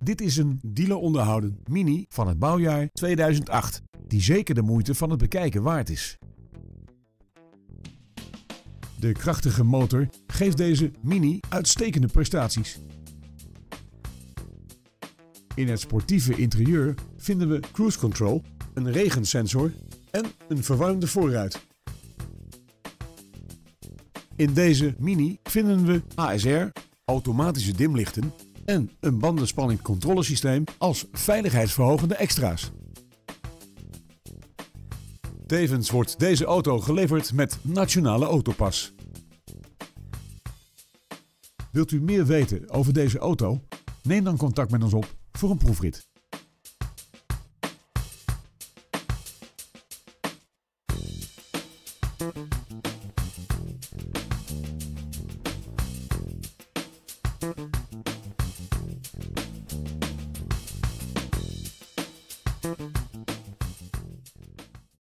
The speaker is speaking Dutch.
Dit is een dealer onderhouden Mini van het bouwjaar 2008, die zeker de moeite van het bekijken waard is. De krachtige motor geeft deze Mini uitstekende prestaties. In het sportieve interieur vinden we cruise control, een regensensor en een verwarmde voorruit. In deze Mini vinden we ASR, automatische dimlichten en een bandenspanning controlesysteem als veiligheidsverhogende extra's. Tevens wordt deze auto geleverd met Nationale Autopas. Wilt u meer weten over deze auto? Neem dan contact met ons op voor een proefrit. Música